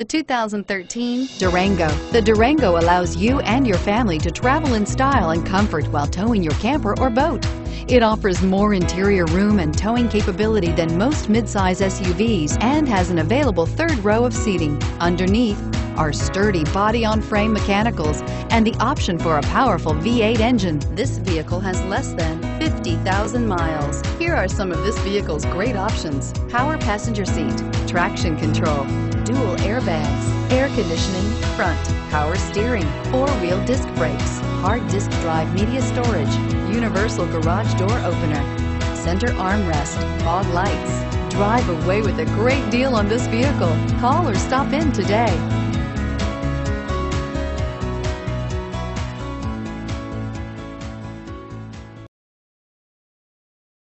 The 2013 Durango. The Durango allows you and your family to travel in style and comfort while towing your camper or boat. It offers more interior room and towing capability than most midsize SUVs and has an available third row of seating. Underneath are sturdy body-on-frame mechanicals and the option for a powerful V8 engine. This vehicle has less than 50,000 miles. Here are some of this vehicle's great options. Power passenger seat, traction control, dual airbags, air conditioning, front, power steering, four-wheel disc brakes, hard disk drive media storage, universal garage door opener, center armrest, fog lights. Drive away with a great deal on this vehicle. Call or stop in today.